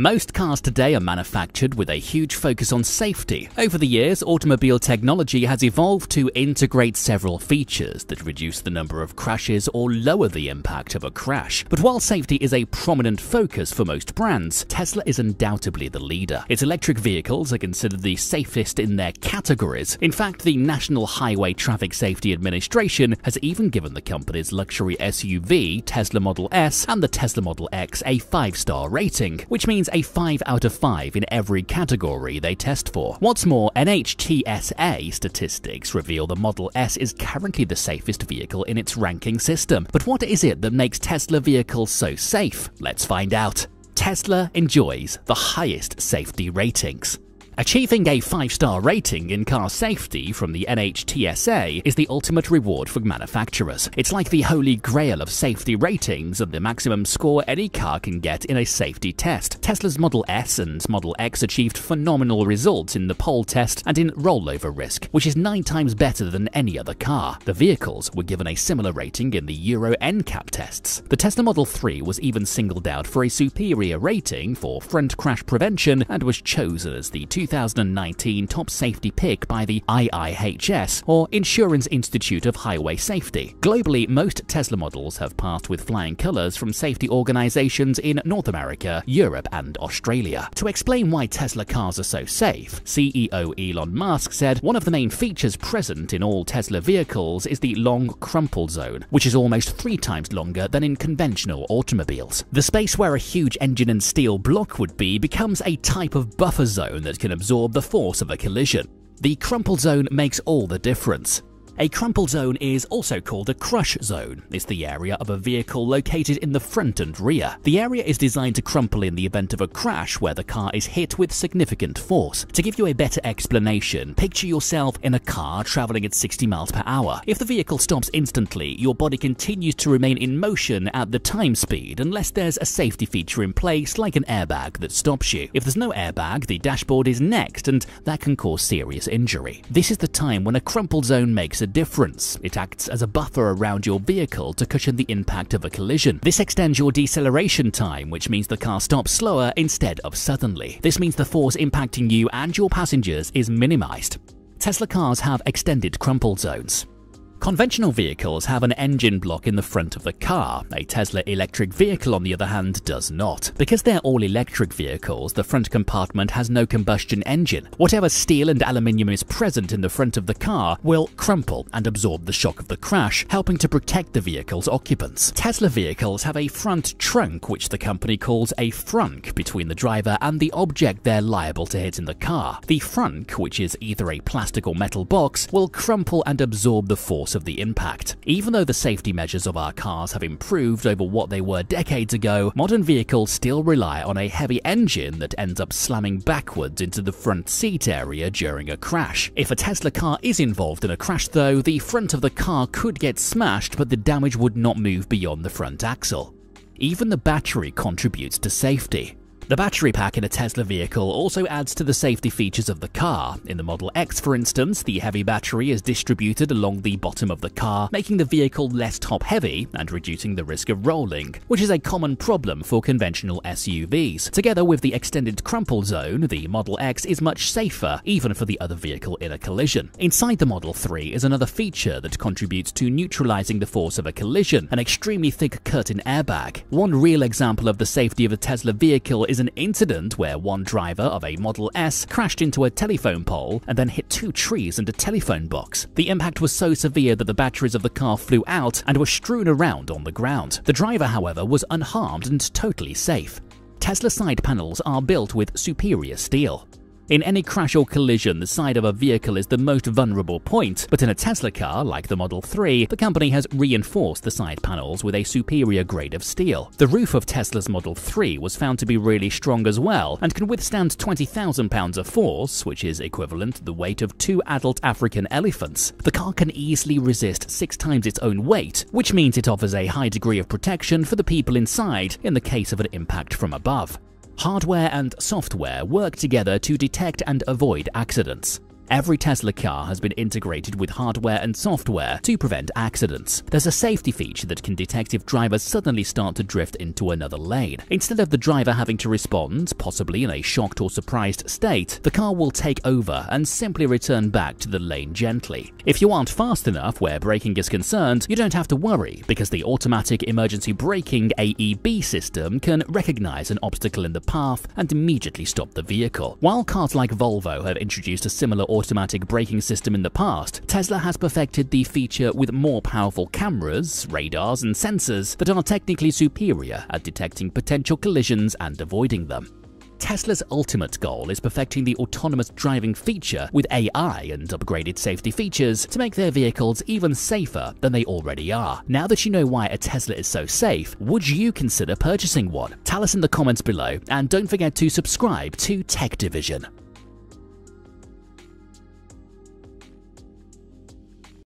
Most cars today are manufactured with a huge focus on safety. Over the years, automobile technology has evolved to integrate several features that reduce the number of crashes or lower the impact of a crash. But while safety is a prominent focus for most brands, Tesla is undoubtedly the leader. Its electric vehicles are considered the safest in their categories. In fact, the National Highway Traffic Safety Administration has even given the company's luxury SUV, Tesla Model S, and the Tesla Model X a 5-star rating, which means a 5 out of 5 in every category they test for. What's more, NHTSA statistics reveal the Model S is currently the safest vehicle in its ranking system. But what is it that makes Tesla vehicles so safe? Let's find out. Tesla enjoys the highest safety ratings. Achieving a 5-star rating in car safety from the NHTSA is the ultimate reward for manufacturers. It's like the holy grail of safety ratings and the maximum score any car can get in a safety test. Tesla's Model S and Model X achieved phenomenal results in the pole test and in rollover risk, which is 9 times better than any other car. The vehicles were given a similar rating in the Euro NCAP tests. The Tesla Model 3 was even singled out for a superior rating for front crash prevention and was chosen as the 2019 top safety pick by the IIHS, or Insurance Institute of Highway Safety. Globally, most Tesla models have passed with flying colors from safety organizations in North America, Europe, and Australia. To explain why Tesla cars are so safe, CEO Elon Musk said one of the main features present in all Tesla vehicles is the long crumple zone, which is almost three times longer than in conventional automobiles. The space where a huge engine and steel block would be becomes a type of buffer zone that can absorb the force of a collision. The crumple zone makes all the difference. A crumple zone is also called a crush zone. It's the area of a vehicle located in the front and rear. The area is designed to crumple in the event of a crash where the car is hit with significant force. To give you a better explanation, picture yourself in a car traveling at 60 miles per hour. If the vehicle stops instantly, your body continues to remain in motion at the time speed unless there's a safety feature in place like an airbag that stops you. If there's no airbag, the dashboard is next and that can cause serious injury. This is the time when a crumple zone makes a difference. It acts as a buffer around your vehicle to cushion the impact of a collision. This extends your deceleration time, which means the car stops slower instead of suddenly. This means the force impacting you and your passengers is minimized. Tesla cars have extended crumple zones. Conventional vehicles have an engine block in the front of the car. A Tesla electric vehicle, on the other hand, does not. Because they're all electric vehicles, the front compartment has no combustion engine. Whatever steel and aluminium is present in the front of the car will crumple and absorb the shock of the crash, helping to protect the vehicle's occupants. Tesla vehicles have a front trunk, which the company calls a frunk, between the driver and the object they're liable to hit in the car. The frunk, which is either a plastic or metal box, will crumple and absorb the force of the impact. Even though the safety measures of our cars have improved over what they were decades ago, modern vehicles still rely on a heavy engine that ends up slamming backwards into the front seat area during a crash. If a Tesla car is involved in a crash though, the front of the car could get smashed but the damage would not move beyond the front axle. Even the battery contributes to safety. The battery pack in a Tesla vehicle also adds to the safety features of the car. In the Model X, for instance, the heavy battery is distributed along the bottom of the car, making the vehicle less top-heavy and reducing the risk of rolling, which is a common problem for conventional SUVs. Together with the extended crumple zone, the Model X is much safer, even for the other vehicle in a collision. Inside the Model 3 is another feature that contributes to neutralizing the force of a collision, an extremely thick curtain airbag. One real example of the safety of a Tesla vehicle an incident where one driver of a Model S crashed into a telephone pole and then hit two trees and a telephone box. The impact was so severe that the batteries of the car flew out and were strewn around on the ground. The driver, however, was unharmed and totally safe. Tesla side panels are built with superior steel. In any crash or collision, the side of a vehicle is the most vulnerable point, but in a Tesla car, like the Model 3, the company has reinforced the side panels with a superior grade of steel. The roof of Tesla's Model 3 was found to be really strong as well, and can withstand 20,000 pounds of force, which is equivalent to the weight of two adult African elephants. The car can easily resist six times its own weight, which means it offers a high degree of protection for the people inside in the case of an impact from above. Hardware and software work together to detect and avoid accidents. Every Tesla car has been integrated with hardware and software to prevent accidents. There's a safety feature that can detect if drivers suddenly start to drift into another lane. Instead of the driver having to respond, possibly in a shocked or surprised state, the car will take over and simply return back to the lane gently. If you aren't fast enough where braking is concerned, you don't have to worry because the automatic emergency braking AEB system can recognize an obstacle in the path and immediately stop the vehicle. While cars like Volvo have introduced a similar automatic braking system in the past, Tesla has perfected the feature with more powerful cameras, radars, and sensors that are technically superior at detecting potential collisions and avoiding them. Tesla's ultimate goal is perfecting the autonomous driving feature with AI and upgraded safety features to make their vehicles even safer than they already are. Now that you know why a Tesla is so safe, would you consider purchasing one? Tell us in the comments below and don't forget to subscribe to Tech Division.